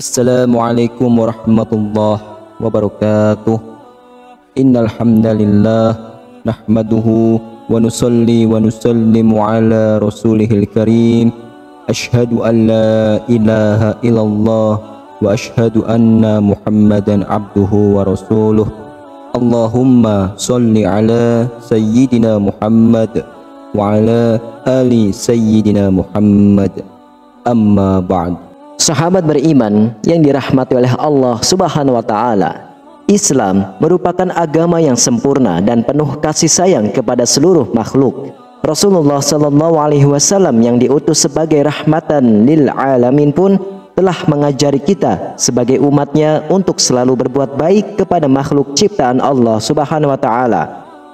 السلام عليكم ورحمة الله وبركاته. إن الحمد لله نحمده ونصلي ونسلم على رسوله الكريم. أشهد أن لا إله إلا الله وأشهد أن محمدا عبده ورسوله. اللهم صل على سيدنا محمد وعلى آل سيدنا محمد. أما بعد. Sahabat beriman yang dirahmati oleh Allah Subhanahu wa taala. Islam merupakan agama yang sempurna dan penuh kasih sayang kepada seluruh makhluk. Rasulullah sallallahu alaihi wasallam yang diutus sebagai rahmatan lil alamin pun telah mengajari kita sebagai umatnya untuk selalu berbuat baik kepada makhluk ciptaan Allah Subhanahu wa taala.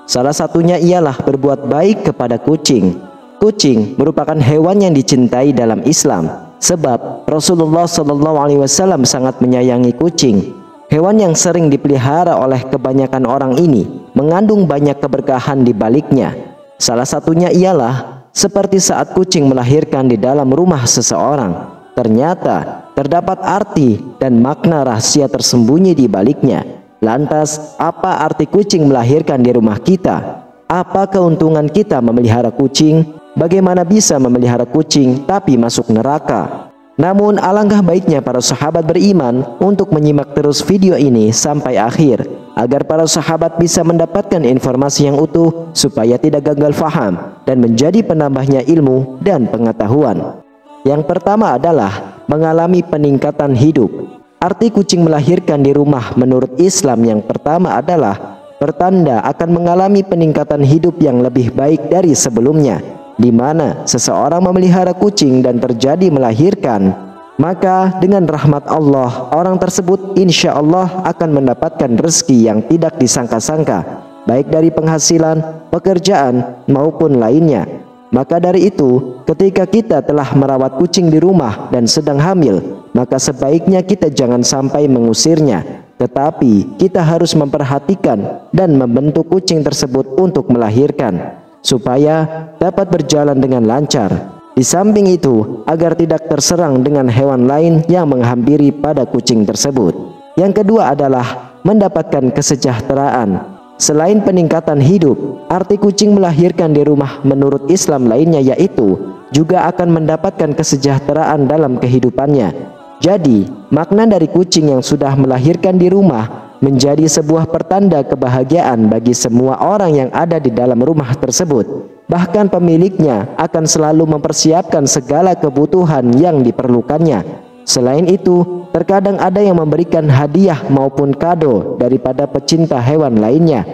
Salah satunya ialah berbuat baik kepada kucing. Kucing merupakan hewan yang dicintai dalam Islam Sebab Rasulullah Shallallahu Alaihi Wasallam sangat menyayangi kucing. Hewan yang sering dipelihara oleh kebanyakan orang ini mengandung banyak keberkahan di baliknya. Salah satunya ialah seperti saat kucing melahirkan di dalam rumah seseorang. Ternyata terdapat arti dan makna rahasia tersembunyi di baliknya. Lantas, apa arti kucing melahirkan di rumah kita? Apa keuntungan kita memelihara kucing? Bagaimana bisa memelihara kucing tapi masuk neraka? Namun alangkah baiknya para sahabat beriman untuk menyimak terus video ini sampai akhir agar para sahabat bisa mendapatkan informasi yang utuh supaya tidak gagal faham dan menjadi penambahnya ilmu dan pengetahuan. Yang pertama adalah mengalami peningkatan hidup. Arti kucing melahirkan di rumah menurut Islam yang pertama adalah pertanda akan mengalami peningkatan hidup yang lebih baik dari sebelumnya di mana seseorang memelihara kucing dan terjadi melahirkan, maka dengan rahmat Allah, orang tersebut insya Allah akan mendapatkan rezeki yang tidak disangka-sangka, baik dari penghasilan, pekerjaan, maupun lainnya. Maka dari itu, ketika kita telah merawat kucing di rumah dan sedang hamil, maka sebaiknya kita jangan sampai mengusirnya, tetapi kita harus memperhatikan dan membentuk kucing tersebut untuk melahirkan supaya dapat berjalan dengan lancar. Di samping itu, agar tidak terserang dengan hewan lain yang menghampiri pada kucing tersebut. Yang kedua adalah mendapatkan kesejahteraan. Selain peningkatan hidup, arti kucing melahirkan di rumah menurut Islam lainnya yaitu juga akan mendapatkan kesejahteraan dalam kehidupannya. Jadi, makna dari kucing yang sudah melahirkan di rumah menjadi sebuah pertanda kebahagiaan bagi semua orang yang ada di dalam rumah tersebut. Bahkan pemiliknya akan selalu mempersiapkan segala kebutuhan yang diperlukannya. Selain itu, terkadang ada yang memberikan hadiah maupun kado daripada pecinta hewan lainnya.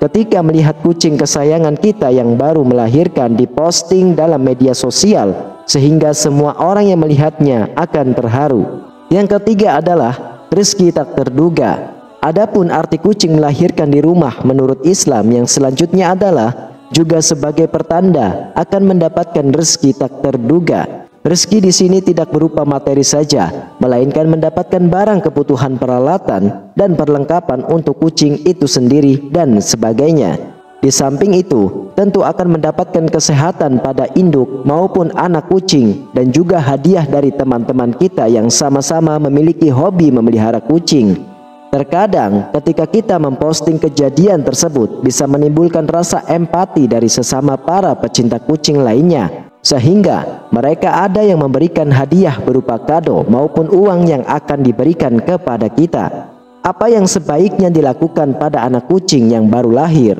Ketika melihat kucing kesayangan kita yang baru melahirkan diposting dalam media sosial, sehingga semua orang yang melihatnya akan terharu. Yang ketiga adalah rezeki tak terduga. Adapun arti kucing melahirkan di rumah menurut Islam yang selanjutnya adalah juga sebagai pertanda akan mendapatkan rezeki tak terduga. Rezeki di sini tidak berupa materi saja, melainkan mendapatkan barang kebutuhan peralatan dan perlengkapan untuk kucing itu sendiri dan sebagainya. Di samping itu, tentu akan mendapatkan kesehatan pada induk maupun anak kucing dan juga hadiah dari teman-teman kita yang sama-sama memiliki hobi memelihara kucing. Terkadang ketika kita memposting kejadian tersebut bisa menimbulkan rasa empati dari sesama para pecinta kucing lainnya sehingga mereka ada yang memberikan hadiah berupa kado maupun uang yang akan diberikan kepada kita. Apa yang sebaiknya dilakukan pada anak kucing yang baru lahir?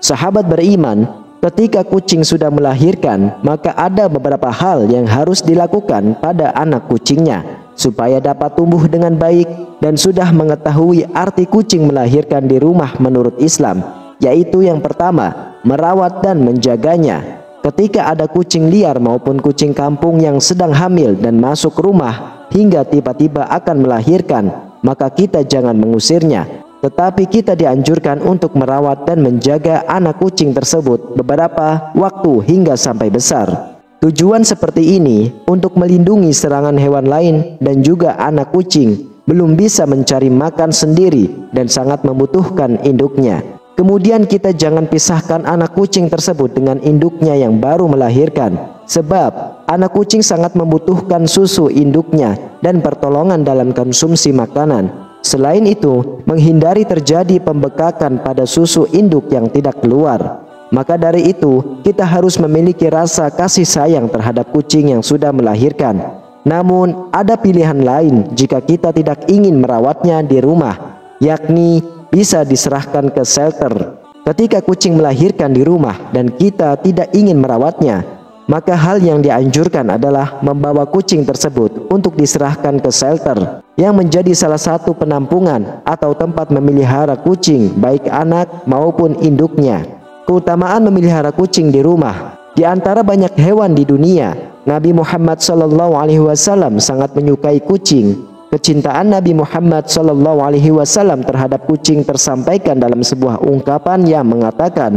Sahabat beriman, ketika kucing sudah melahirkan, maka ada beberapa hal yang harus dilakukan pada anak kucingnya supaya dapat tumbuh dengan baik dan sudah mengetahui arti kucing melahirkan di rumah menurut Islam yaitu yang pertama merawat dan menjaganya. Ketika ada kucing liar maupun kucing kampung yang sedang hamil dan masuk rumah hingga tiba-tiba akan melahirkan maka kita jangan mengusirnya. Tetapi kita dianjurkan untuk merawat dan menjaga anak kucing tersebut beberapa waktu hingga sampai besar Tujuan seperti ini untuk melindungi serangan hewan lain dan juga anak kucing belum bisa mencari makan sendiri dan sangat membutuhkan induknya. Kemudian kita jangan pisahkan anak kucing tersebut dengan induknya yang baru melahirkan sebab anak kucing sangat membutuhkan susu induknya dan pertolongan dalam konsumsi makanan. Selain itu, menghindari terjadi pembekakan pada susu induk yang tidak keluar. Maka dari itu, kita harus memiliki rasa kasih sayang terhadap kucing yang sudah melahirkan. Namun, ada pilihan lain jika kita tidak ingin merawatnya di rumah, yakni bisa diserahkan ke shelter. Ketika kucing melahirkan di rumah dan kita tidak ingin merawatnya, maka hal yang dianjurkan adalah membawa kucing tersebut untuk diserahkan ke shelter yang menjadi salah satu penampungan atau tempat memelihara kucing baik anak maupun induknya. Keutamaan memelihara kucing di rumah di antara banyak hewan di dunia, Nabi Muhammad SAW sangat menyukai kucing. Kecintaan Nabi Muhammad SAW terhadap kucing tersampaikan dalam sebuah ungkapan yang mengatakan,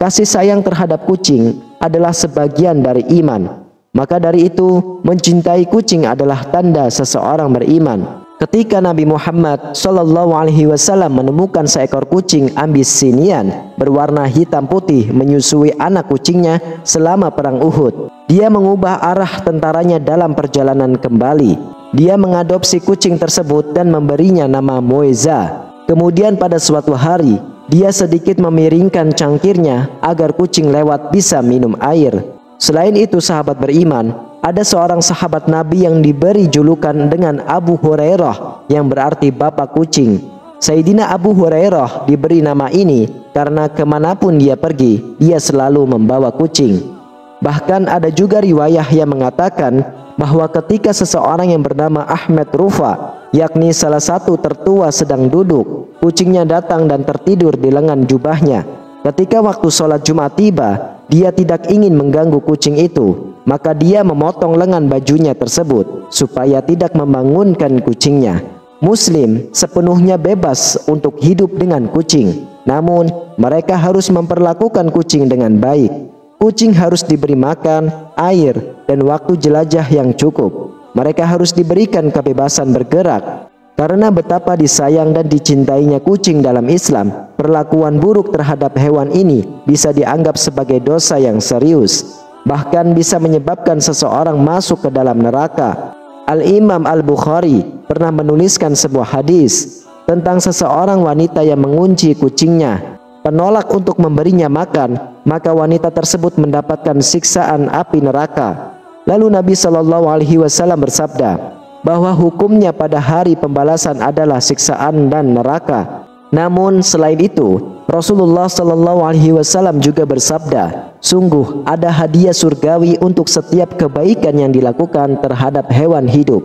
kasih sayang terhadap kucing adalah sebagian dari iman. Maka dari itu, mencintai kucing adalah tanda seseorang beriman. Ketika Nabi Muhammad Shallallahu Alaihi Wasallam menemukan seekor kucing ambisinian berwarna hitam putih menyusui anak kucingnya selama perang Uhud, dia mengubah arah tentaranya dalam perjalanan kembali. Dia mengadopsi kucing tersebut dan memberinya nama Moeza. Kemudian pada suatu hari, dia sedikit memiringkan cangkirnya agar kucing lewat bisa minum air. Selain itu sahabat beriman, ada seorang sahabat Nabi yang diberi julukan dengan Abu Hurairah yang berarti bapak kucing. Sayyidina Abu Hurairah diberi nama ini karena ke mana pun dia pergi, dia selalu membawa kucing. Bahkan ada juga riwayah yang mengatakan bahwa ketika seseorang yang bernama Ahmed Rufa yakni salah satu tertua sedang duduk, kucingnya datang dan tertidur di lengan jubahnya. Ketika waktu sholat Jumat tiba, dia tidak ingin mengganggu kucing itu, maka dia memotong lengan bajunya tersebut supaya tidak membangunkan kucingnya. Muslim sepenuhnya bebas untuk hidup dengan kucing, namun mereka harus memperlakukan kucing dengan baik. Kucing harus diberi makan, air, dan waktu jelajah yang cukup. Mereka harus diberikan kebebasan bergerak. Karena betapa disayang dan dicintainya kucing dalam Islam, perlakuan buruk terhadap hewan ini bisa dianggap sebagai dosa yang serius, bahkan bisa menyebabkan seseorang masuk ke dalam neraka. Al-Imam Al-Bukhari pernah menuliskan sebuah hadis tentang seseorang wanita yang mengunci kucingnya, penolak untuk memberinya makan, maka wanita tersebut mendapatkan siksaan api neraka. Lalu Nabi Shallallahu Alaihi Wasallam bersabda bahwa hukumnya pada hari pembalasan adalah siksaan dan neraka. Namun selain itu, Rasulullah Shallallahu Alaihi Wasallam juga bersabda, sungguh ada hadiah surgawi untuk setiap kebaikan yang dilakukan terhadap hewan hidup.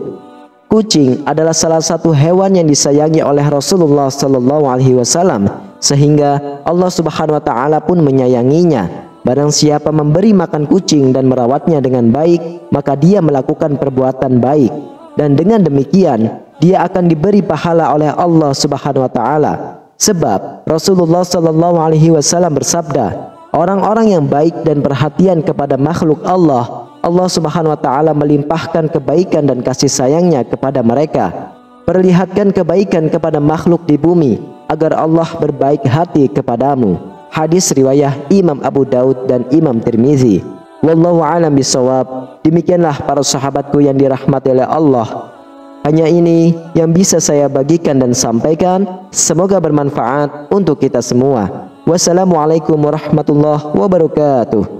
Kucing adalah salah satu hewan yang disayangi oleh Rasulullah Shallallahu Alaihi Wasallam, sehingga Allah Subhanahu Wa Taala pun menyayanginya Barang siapa memberi makan kucing dan merawatnya dengan baik, maka dia melakukan perbuatan baik. Dan dengan demikian, dia akan diberi pahala oleh Allah Subhanahu wa taala. Sebab Rasulullah sallallahu alaihi wasallam bersabda, orang-orang yang baik dan perhatian kepada makhluk Allah, Allah Subhanahu wa taala melimpahkan kebaikan dan kasih sayangnya kepada mereka. Perlihatkan kebaikan kepada makhluk di bumi agar Allah berbaik hati kepadamu. Hadis riwayah Imam Abu Daud dan Imam Tirmizi. Wallahu alam bisawab. Demikianlah para sahabatku yang dirahmati oleh Allah. Hanya ini yang bisa saya bagikan dan sampaikan. Semoga bermanfaat untuk kita semua. Wassalamualaikum warahmatullahi wabarakatuh.